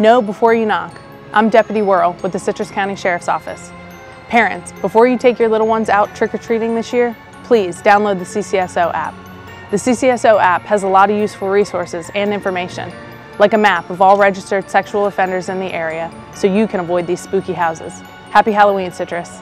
Know before you knock. I'm Deputy Worrell with the Citrus County Sheriff's Office. Parents, before you take your little ones out trick-or-treating this year, please download the CCSO app. The CCSO app has a lot of useful resources and information, like a map of all registered sexual offenders in the area so you can avoid these spooky houses. Happy Halloween, Citrus.